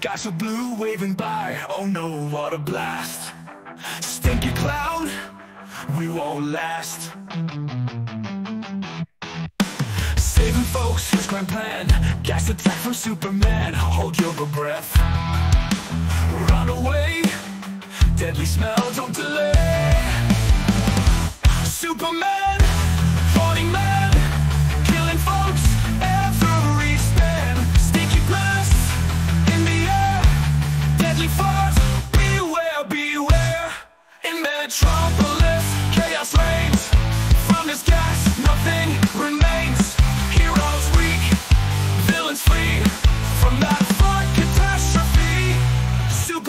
you waving by. Oh no, what a blast. Stinky clown We won't last. Saving folks, grand plan. Gas attack from Superman Hold your breath. Run away Deadly smell, don't delay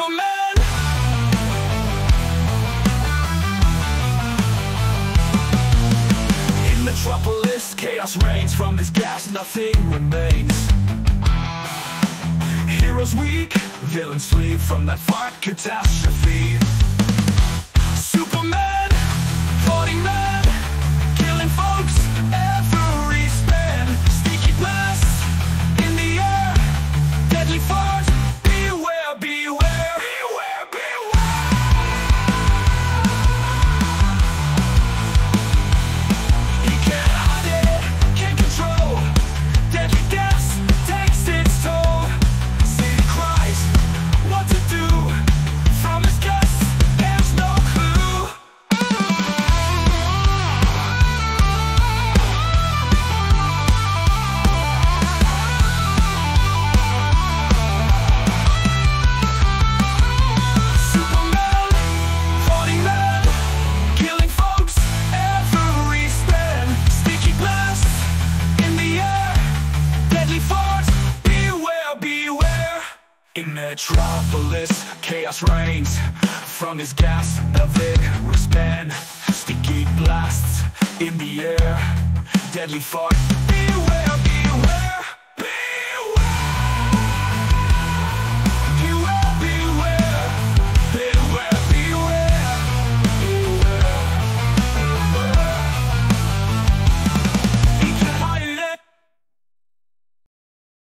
Superman In Metropolis, chaos reigns. From this gas, nothing remains. Heroes weak, villains flee From that fart catastrophe In Metropolis, chaos reigns from his gas, a vigorous ban. Sticky blasts in the air, deadly fart. Beware.